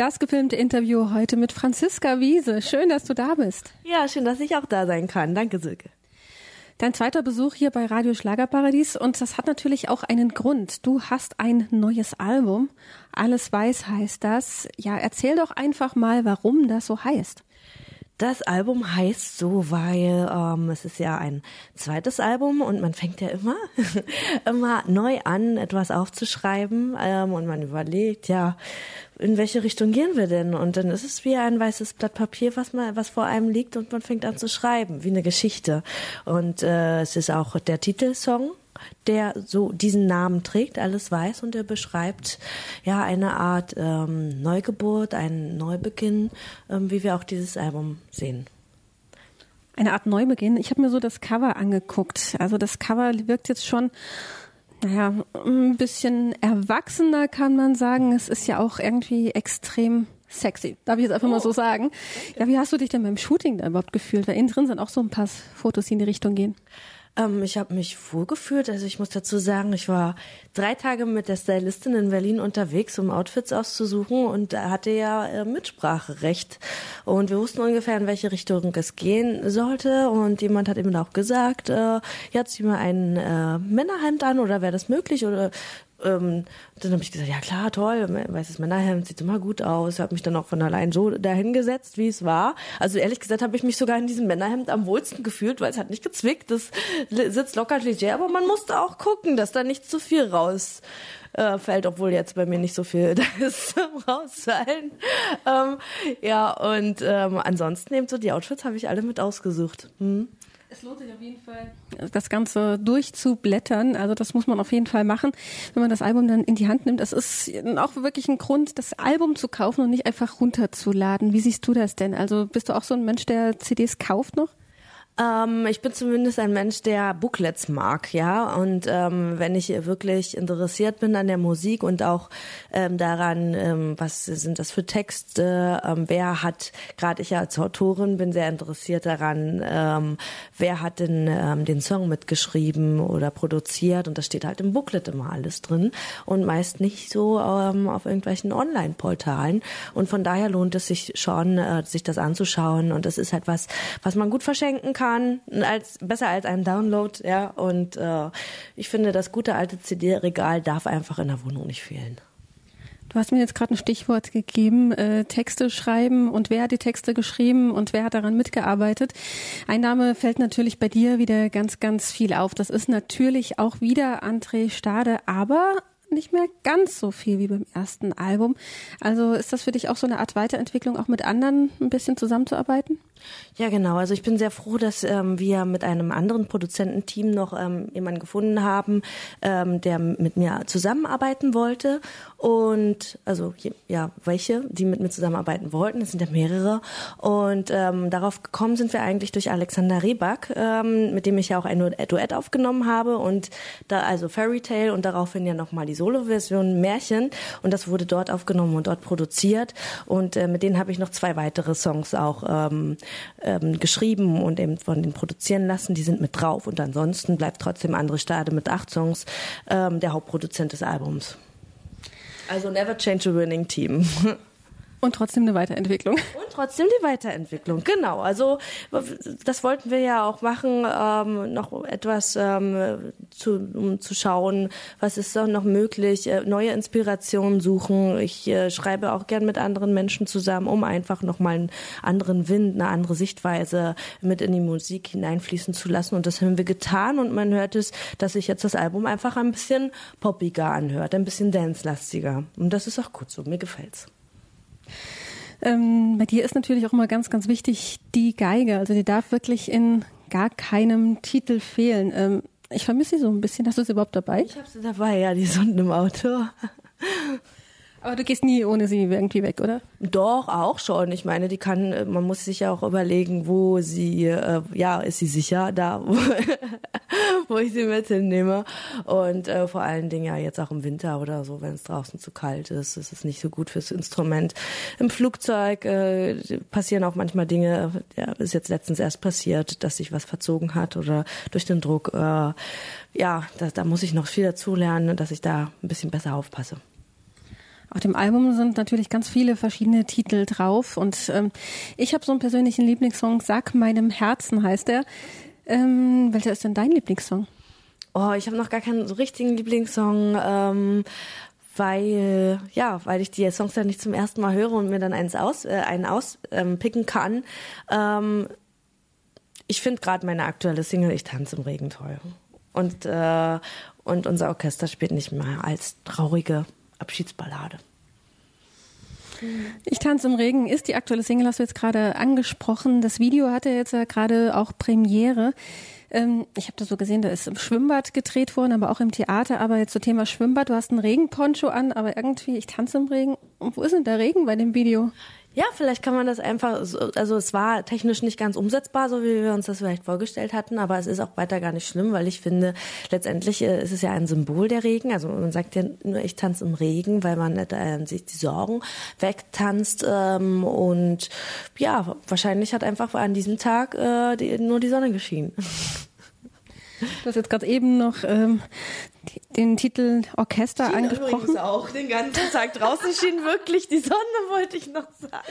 Das gefilmte Interview heute mit Franziska Wiese. Schön, dass du da bist. Ja, schön, dass ich auch da sein kann. Danke, Silke. Dein zweiter Besuch hier bei Radio Schlagerparadies und das hat natürlich auch einen Grund. Du hast ein neues Album. Alles weiß heißt das. Ja, erzähl doch einfach mal, warum das so heißt. Das Album heißt so, weil ähm, es ist ja ein zweites Album und man fängt ja immer immer neu an, etwas aufzuschreiben ähm, und man überlegt, ja, in welche Richtung gehen wir denn? Und dann ist es wie ein weißes Blatt Papier, was man, was vor einem liegt und man fängt an zu schreiben, wie eine Geschichte. Und äh, es ist auch der Titelsong der so diesen Namen trägt, alles weiß und er beschreibt ja eine Art ähm, Neugeburt, einen Neubeginn, ähm, wie wir auch dieses Album sehen. Eine Art Neubeginn. Ich habe mir so das Cover angeguckt. Also das Cover wirkt jetzt schon naja, ein bisschen erwachsener kann man sagen. Es ist ja auch irgendwie extrem sexy. Darf ich jetzt einfach oh. mal so sagen? Ja, wie hast du dich denn beim Shooting da überhaupt gefühlt? Weil innen drin sind auch so ein paar Fotos, die in die Richtung gehen. Ähm, ich habe mich wohlgefühlt. Also ich muss dazu sagen, ich war drei Tage mit der Stylistin in Berlin unterwegs, um Outfits auszusuchen und hatte ja äh, Mitspracherecht. Und wir wussten ungefähr, in welche Richtung es gehen sollte. Und jemand hat eben auch gesagt, äh, ja, zieh mal ein äh, Männerhemd an oder wäre das möglich? Oder ähm, dann habe ich gesagt, ja klar, toll, weißes Männerhemd sieht immer gut aus. Habe mich dann auch von allein so dahingesetzt, wie es war. Also ehrlich gesagt habe ich mich sogar in diesem Männerhemd am wohlsten gefühlt, weil es hat nicht gezwickt. Das sitzt locker leger, aber man musste auch gucken, dass da nicht zu viel raus äh, fällt, obwohl jetzt bei mir nicht so viel da ist zum Rausfallen. Ähm, ja, und ähm, ansonsten eben so die Outfits habe ich alle mit ausgesucht. Hm. Es lohnt sich auf jeden Fall, das Ganze durchzublättern. Also das muss man auf jeden Fall machen, wenn man das Album dann in die Hand nimmt. Es ist auch wirklich ein Grund, das Album zu kaufen und nicht einfach runterzuladen. Wie siehst du das denn? Also bist du auch so ein Mensch, der CDs kauft noch? Ähm, ich bin zumindest ein Mensch, der Booklets mag, ja. Und ähm, wenn ich wirklich interessiert bin an der Musik und auch ähm, daran, ähm, was sind das für Texte, ähm, wer hat, gerade ich als Autorin bin sehr interessiert daran, ähm, wer hat denn ähm, den Song mitgeschrieben oder produziert und das steht halt im Booklet immer alles drin und meist nicht so ähm, auf irgendwelchen Online-Portalen. Und von daher lohnt es sich schon, äh, sich das anzuschauen und das ist halt was, was man gut verschenken kann kann, als, besser als ein Download, ja. Und äh, ich finde, das gute alte CD-Regal darf einfach in der Wohnung nicht fehlen. Du hast mir jetzt gerade ein Stichwort gegeben, äh, Texte schreiben und wer hat die Texte geschrieben und wer hat daran mitgearbeitet. Ein Name fällt natürlich bei dir wieder ganz, ganz viel auf. Das ist natürlich auch wieder André Stade, aber nicht mehr ganz so viel wie beim ersten Album. Also ist das für dich auch so eine Art Weiterentwicklung, auch mit anderen ein bisschen zusammenzuarbeiten? Ja, genau. Also ich bin sehr froh, dass ähm, wir mit einem anderen Produzententeam noch ähm, jemanden gefunden haben, ähm, der mit mir zusammenarbeiten wollte. Und also ja, welche, die mit mir zusammenarbeiten wollten. Das sind ja mehrere. Und ähm, darauf gekommen sind wir eigentlich durch Alexander Rebak, ähm, mit dem ich ja auch ein Duett aufgenommen habe. Und da also Fairy Tale und daraufhin ja nochmal die Solo-Version Märchen. Und das wurde dort aufgenommen und dort produziert. Und äh, mit denen habe ich noch zwei weitere Songs auch ähm, ähm, geschrieben und eben von denen produzieren lassen. Die sind mit drauf und ansonsten bleibt trotzdem andere Stade mit acht Songs ähm, der Hauptproduzent des Albums. Also never change a winning team. Und trotzdem eine Weiterentwicklung. Und trotzdem die Weiterentwicklung, genau. Also das wollten wir ja auch machen, ähm, noch etwas ähm, zu, um zu schauen, was ist da noch möglich, äh, neue Inspirationen suchen. Ich äh, schreibe auch gern mit anderen Menschen zusammen, um einfach nochmal einen anderen Wind, eine andere Sichtweise mit in die Musik hineinfließen zu lassen. Und das haben wir getan und man hört es, dass sich jetzt das Album einfach ein bisschen poppiger anhört, ein bisschen dance-lastiger. Und das ist auch gut so, mir gefällt's. Ähm, bei dir ist natürlich auch immer ganz, ganz wichtig die Geige. Also die darf wirklich in gar keinem Titel fehlen. Ähm, ich vermisse sie so ein bisschen. Hast du sie überhaupt dabei? Ich habe sie dabei, ja, die sind im Auto. Aber du gehst nie ohne sie irgendwie weg, oder? Doch, auch schon. Ich meine, die kann, man muss sich ja auch überlegen, wo sie, äh, ja, ist sie sicher da, wo, wo ich sie mit hinnehme. Und äh, vor allen Dingen ja jetzt auch im Winter oder so, wenn es draußen zu kalt ist, ist es nicht so gut fürs Instrument. Im Flugzeug äh, passieren auch manchmal Dinge, ja, ist jetzt letztens erst passiert, dass sich was verzogen hat oder durch den Druck. Äh, ja, da, da muss ich noch viel dazu lernen, dass ich da ein bisschen besser aufpasse. Auf dem Album sind natürlich ganz viele verschiedene Titel drauf und ähm, ich habe so einen persönlichen Lieblingssong, Sag meinem Herzen heißt er. Ähm, welcher ist denn dein Lieblingssong? Oh, ich habe noch gar keinen so richtigen Lieblingssong. Ähm, weil ja, weil ich die Songs ja nicht zum ersten Mal höre und mir dann eins aus, äh, einen auspicken ähm, kann. Ähm, ich finde gerade meine aktuelle Single Ich tanze im Regen toll. Und, äh, und unser Orchester spielt nicht mehr als traurige Abschiedsballade. Ich tanze im Regen ist die aktuelle Single, hast du jetzt gerade angesprochen. Das Video hatte jetzt ja gerade auch Premiere. Ähm, ich habe das so gesehen, da ist im Schwimmbad gedreht worden, aber auch im Theater. Aber jetzt zum Thema Schwimmbad, du hast einen Regenponcho an, aber irgendwie, ich tanze im Regen. Und wo ist denn der Regen bei dem Video? Ja, vielleicht kann man das einfach, so, also es war technisch nicht ganz umsetzbar, so wie wir uns das vielleicht vorgestellt hatten, aber es ist auch weiter gar nicht schlimm, weil ich finde, letztendlich äh, ist es ja ein Symbol der Regen. Also man sagt ja nur, ich tanze im Regen, weil man äh, sich die Sorgen wegtanzt ähm, und ja, wahrscheinlich hat einfach an diesem Tag äh, nur die Sonne geschienen. Du hast jetzt gerade eben noch ähm, den Titel Orchester schien angesprochen. Übrigens auch den ganzen Tag draußen schien wirklich die Sonne, wollte ich noch sagen.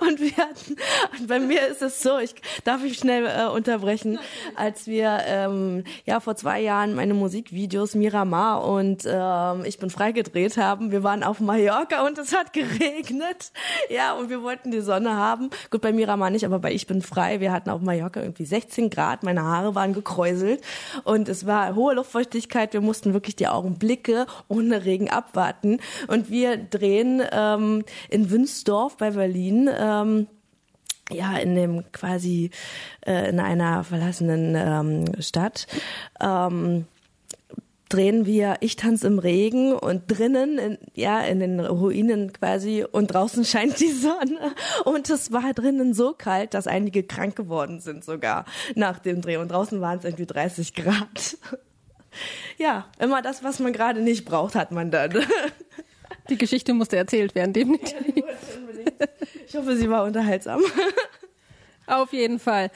Und wir hatten, und bei mir ist es so, ich darf ich schnell äh, unterbrechen, als wir ähm, ja vor zwei Jahren meine Musikvideos Miramar und ähm, ich bin frei gedreht haben. Wir waren auf Mallorca und es hat geregnet. Ja, und wir wollten die Sonne haben. Gut, bei Miramar nicht, aber bei Ich bin frei. Wir hatten auf Mallorca irgendwie 16 Grad, meine Haare waren gekräuselt und es war hohe Luftfeuchtigkeit. Wir mussten wirklich die Augenblicke ohne Regen abwarten. Und wir drehen ähm, in Wünsdorf bei Berlin. Ähm, ja, in dem quasi äh, in einer verlassenen ähm, Stadt. Ähm, drehen wir Ich tanze im Regen und drinnen, in, ja, in den Ruinen quasi und draußen scheint die Sonne und es war drinnen so kalt, dass einige krank geworden sind sogar nach dem Dreh und draußen waren es irgendwie 30 Grad. Ja, immer das, was man gerade nicht braucht, hat man dann. Die Geschichte musste erzählt werden, definitiv. Ich hoffe, sie war unterhaltsam. Auf jeden Fall.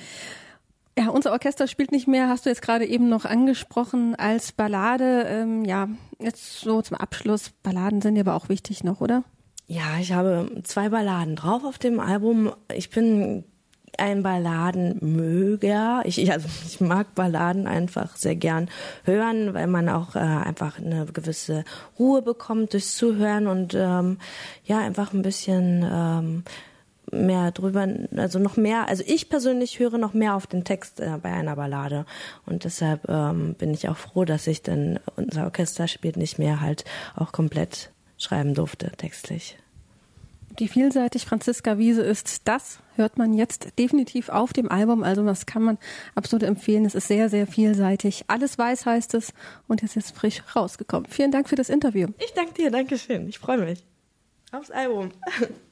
Ja, unser Orchester spielt nicht mehr, hast du jetzt gerade eben noch angesprochen, als Ballade. Ähm, ja, jetzt so zum Abschluss. Balladen sind dir aber auch wichtig noch, oder? Ja, ich habe zwei Balladen drauf auf dem Album. Ich bin ein Balladenmöger. Ich, also ich mag Balladen einfach sehr gern hören, weil man auch äh, einfach eine gewisse Ruhe bekommt durchs Zuhören und ähm, ja, einfach ein bisschen ähm, mehr drüber, also noch mehr, also ich persönlich höre noch mehr auf den Text äh, bei einer Ballade und deshalb ähm, bin ich auch froh, dass ich dann unser Orchester spielt nicht mehr halt auch komplett schreiben durfte textlich. Die vielseitig Franziska Wiese ist, das hört man jetzt definitiv auf dem Album. Also das kann man absolut empfehlen. Es ist sehr, sehr vielseitig. Alles weiß heißt es und es ist frisch rausgekommen. Vielen Dank für das Interview. Ich danke dir, danke schön. Ich freue mich. Aufs Album.